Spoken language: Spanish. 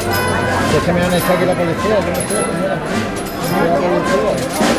Es Que este me han hecho aquí la policía, que no sé, la policía.